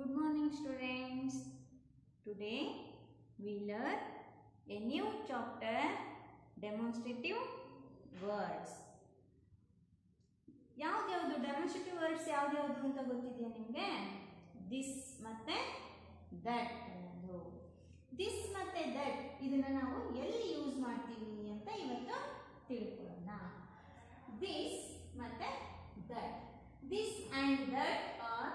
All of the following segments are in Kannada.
Good morning, students. Today we learn a new chapter demonstrative words. ಯಾವ್ದು ಡೆಮೋನ್ಸ್ಟ್ರೇಟಿವ್ ವರ್ಡ್ಸ್ ಯಾವ್ದು ಯಾವ್ದು ಅಂತ ಗೊತ್ತಿದೆಯಾ ನಿಮಗೆ? ದಿಸ್ ಮತ್ತೆ ದಟ್ ಅನ್ನೋದು ದಿಸ್ ಮತ್ತೆ ದಟ್ ಇದನ್ನ ನಾವು ಎಲ್ಲಿ ಯೂಸ್ ಮಾಡ್ತೀವಿ ಅಂತ ಇವತ್ತು ತಿಳ್ಕೊಳ್ಳೋಣ. ದಿಸ್ ಮತ್ತೆ that this and that are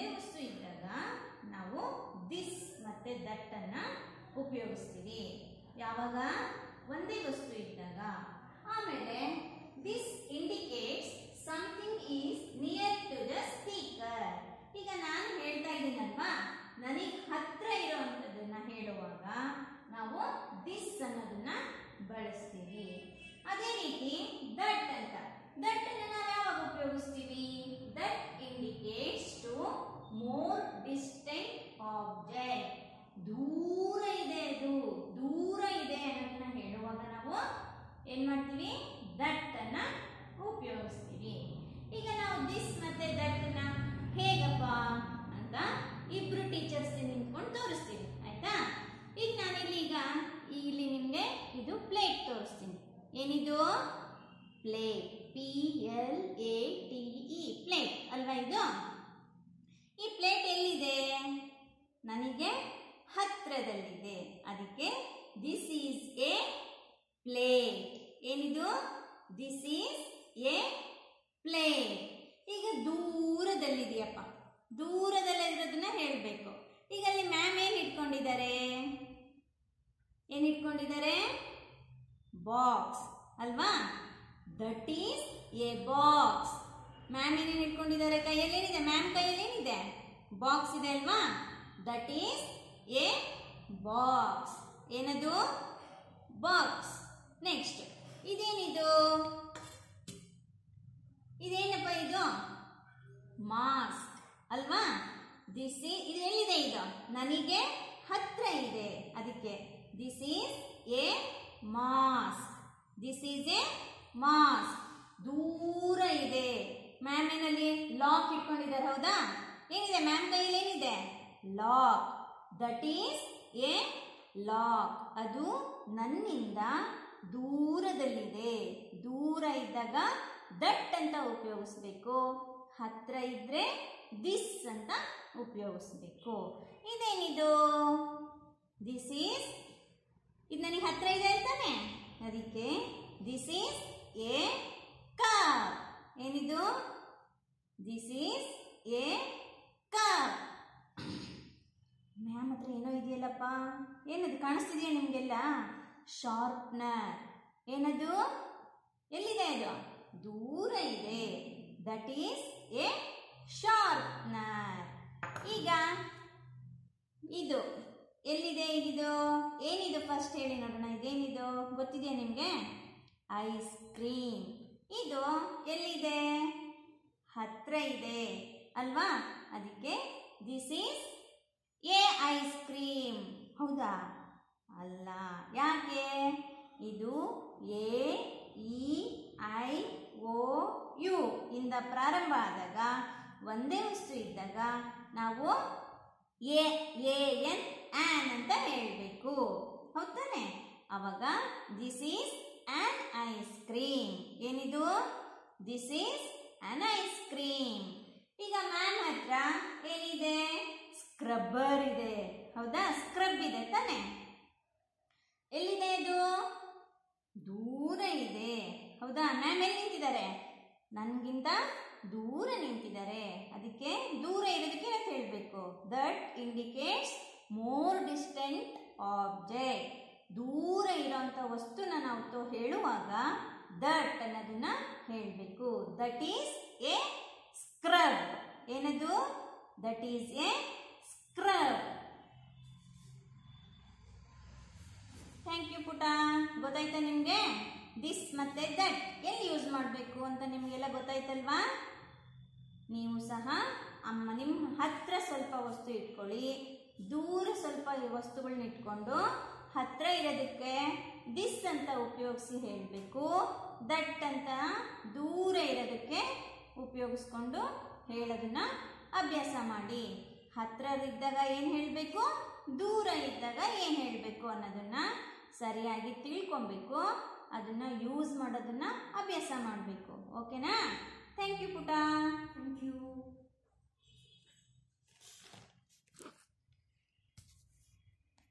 ಒಂದು ವಸ್ತು ಇದ್ದಾಗ ನಾವು ದಿಸ್ ಮತ್ತೆ ದಟ್ ಅನ್ನ ಉಪಯೋಗಿಸ್ತೀವಿ. ಯಾವಾಗ? ಒಂದೇ ವಸ್ತು ಇದ್ದಾಗ. ಆಮೇಲೆ this indicates something is near to the speaker ಈಗ ನಾನು ಹೇಳ್ತಾ ಇದ್ದೀನಲ್ವಾ ನನಗೆ ಹತ್ರ ಇರುವಂಥದ್ದನ್ನ ಹೇಳುವಾಗ ನಾವು ದಿಸ್ ಅನ್ನೋದನ್ನ ಬಳಸ್ತೀವಿ ಅದೇ ರೀತಿ ದಟ್ ಅಂತ ದಟ್ ಅನ್ನ ನಾವು ಯಾವಾಗ ಉಪಯೋಗಿಸ್ತೀವಿ that indicates to more distant object ದೂರ ಇದೆ ಅದು ದೂರ ಇದೆ ಅನ್ನೋದನ್ನ ಹೇಳುವಾಗ ನಾವು ಏನ್ ಮಾಡ್ತೀವಿ ದಟ್ ಅನ್ನ ಉಪಯೋಗಿಸ್ತೀವಿ ಈಗ ನಾವು ದಿಸ್ ಮತ್ತೆ ದಟ್ ಅನ್ನ ಹೇಗಪ್ಪ ಅಂತ ಇಬ್ರು ಟೀಚರ್ಸ್ ನಿಂತ್ಕೊಂಡು ತೋರಿಸ್ತೀವಿ ಆಯ್ತಾ ಈಗ ನಾನಿಲ್ಲಿ ಈಗ ಇಲ್ಲಿ ನಿಮ್ಗೆ ಇದು ಪ್ಲೇಟ್ ತೋರಿಸ್ತೀನಿ ಏನಿದು play P L A T E plate ಅಲ್ವಾ ಇದು? ಈ ಪ್ಲೇಟ್ ಎಲ್ಲಿದೆ? ನನಗೆ ಹತ್ರದಲ್ಲಿದೆ. ಅದಕ್ಕೆ ದಿಸ್ ಈಸ್ ಎ ಪ್ಲೇಟ್ ಏನಿದು? ದಿಸ್ ಈಸ್ ಎ ಪ್ಲೇಟ್ ಈಗ ದೂರದಲ್ಲಿದೆಯಪ್ಪ. ದೂರದಲ್ಲಿರೋದನ್ನ ಹೇಳಬೇಕು. ಈಗ ಅಲ್ಲಿ ಮ್ಯಾಮ್ ಏನು ಇಟ್ಕೊಂಡಿದ್ದಾರೆ? ಏನು ಇಟ್ಕೊಂಡಿದ್ದಾರೆ? ಬಾಕ್ಸ್ ಅಲ್ವಾ? That is a box ma'am ಏನೇನು ಇಟ್ಕೊಂಡಿದ್ದಾರೆ ಕೈಯಲ್ಲಿ? ಏನಿದೆ? ಮ್ಯಾಮ್ ಕೈಯಲ್ಲಿ ಏನಿದೆ? ಬಾಕ್ಸ್ ಇದೆ ಅಲ್ವಾ? ದಟ್ ಈಸ್ ಎ ಬಾಕ್ಸ್ ಏನದು? ಬಾಕ್ಸ್ ನೆಕ್ಸ್ಟ್ ಇದೇನಿದು? ಇದೇನಪ್ಪ ಇದು? ಮಾಸ್ಕ್ ಅಲ್ವಾ? ದಿಸ್ ಇದು ಎಲ್ಲಿದೆ ಇದು ನನಗೆ ಹತ್ರ ಇದೆ. ಅದಕ್ಕೆ this is a mask this is a mask ದೂರ ಇದೆ. ಮ್ಯಾಮ್ ಏನಲ್ಲಿ? ಲಾಕ್ ಇಟ್ಕೊಂಡಿದ್ದಾರೆ, ಹೌದಾ? ಏನಿದೆ ಮ್ಯಾಮ್ ಕೈಯಲ್ಲಿ ಏನಿದೆ? Lock that is a lock ಅದು ನನ್ನಿಂದ ದೂರದಲ್ಲಿದೆ. ದೂರ ಇದ್ದಾಗ ದಟ್ ಅಂತ ಉಪಯೋಗಿಸ್ಬೇಕು. ಹತ್ರ ಇದ್ರೆ ದಿಸ್ ಅಂತ ಉಪಯೋಗಿಸ್ಬೇಕು. ಇದೇನಿದು? ದಿಸ್ ಈಸ್ ಇದು ನನಗೆ ಹತ್ರ ಇದೆ ಅಂತಾನೆ? ಅದಕ್ಕೆ ದಿಸ್ ಈಸ್ ಎ ಕಾರ್ ಏನಿದು? This is a car ma'am ಹತ್ರ ಏನೋ ಇದೆಯಲ್ಲಪ್ಪ? ಏನದು ಕಾಣಿಸ್ತಿದೆಯಾ ನಿಮಗೆಲ್ಲ? ಶಾರ್ಪ್ನರ್ ಏನದು? ಎಲ್ಲಿದೆ ಅದು? ದೂರ ಇದೆ. ದಟ್ ಈಸ್ ಎ ಶಾರ್ಪ್ನರ್ ಈಗ, ಇದು. ಎಲ್ಲಿದೆ ಇದು ಏನಿದು ಫಸ್ಟ್ ಹೇಳಿ ನೋಡೋಣ. ಇದೇನಿದು? ಗೊತ್ತಿದೆಯಾ ನಿಮಗೆ? ಐಸ್ ಕ್ರೀಮ್ ಇದು ಎಲ್ಲಿದೆ? ಹತ್ರ ಇದೆ. ಅಲ್ವಾ? ಅದಕ್ಕೆ this is a ice cream ಹೌದಾ? ಅಲ್ಲ. ಯಾಕೆ? ಇದು A E I O U ಇಂದ ಪ್ರಾರಂಭ ಆದಾಗ, ಒಂದೇ ವಸ್ತು ಇದ್ದಾಗ ನಾವು ಎ ಎನ್ ಆನ್ ಅಂತ ಹೇಳಬೇಕು. ಹೌದಾನೆ ಅವಾಗ this is an ice cream ಏನಿದು? This is an ice cream ಈಗ ಮ್ಯಾನ್ ಹತ್ರ ಏನಿದೆ? ಸ್ಕ್ರಬ್ಬರ್ ಇದೆ. ಹೌದಾ? ಸ್ಕ್ರಬ್ ಇದೆ ತಾನೆ? ಎಲ್ಲಿದೆ ಇದು? ದೂರ ಇದೆ. ಹೌದಾ? ಮ್ಯಾಮ್ ಎಲ್ಲಿ ನಿಂತಿದ್ದಾರೆ? ನನಗಿಂತ ದೂರ ನಿಂತಿದ್ದಾರೆ. ಅದಕ್ಕೆ ದೂರ ಇರೋದಕ್ಕೆ ಹೇಳ್ಬೇಕು. That indicates more distant object ದೂರ ಇರೋಂಥ ವಸ್ತುನ ನಾವು ಹೇಳುವಾಗ ದಟ್ ಅನ್ನೋದನ್ನ ಹೇಳಬೇಕು. ದಟ್ ಈಸ್ ಎ ಸ್ಕ್ರಬ್ ಏನದು? That is a scrub thank you ಪುಟ. ಗೊತ್ತಾಯ್ತಾ ನಿಮಗೆ? ದಿಸ್ ಮತ್ತೆ ದಟ್ ಎಲ್ಲಿ ಯೂಸ್ ಮಾಡಬೇಕು ಅಂತ ನಿಮಗೆಲ್ಲ ಗೊತ್ತಾಯ್ತಲ್ವಾ? ನೀವು ಸಹ ಅಮ್ಮ, ನಿಮ್ಮ ಹತ್ರ ಸ್ವಲ್ಪ ವಸ್ತು ಇಟ್ಕೊಳ್ಳಿ. ದೂರ ಸ್ವಲ್ಪ ವಸ್ತುಗಳನ್ನ ಇಟ್ಕೊಂಡು ಹತ್ರ ಇರೋದಕ್ಕೆ ದಿಸ್ ಅಂತ ಉಪಯೋಗಿಸಿ ಹೇಳಬೇಕು. ದಟ್ ಅಂತ ದೂರ ಇರೋದಕ್ಕೆ ಉಪಯೋಗಿಸ್ಕೊಂಡು ಹೇಳೋದನ್ನ ಅಭ್ಯಾಸ ಮಾಡಿ. ಹತ್ರ ಇದ್ದಾಗ ಏನು ಹೇಳಬೇಕು? ದೂರ ಇದ್ದಾಗ ಏನು ಹೇಳಬೇಕು ಅನ್ನೋದನ್ನ ಸರಿಯಾಗಿ ತಿಳ್ಕೊಬೇಕು. ಅದನ್ನ ಯೂಸ್ ಮಾಡೋದನ್ನ ಅಭ್ಯಾಸ ಮಾಡಬೇಕು. ಓಕೆನಾ ಥ್ಯಾಂಕ್ ಯು ಪುಟ.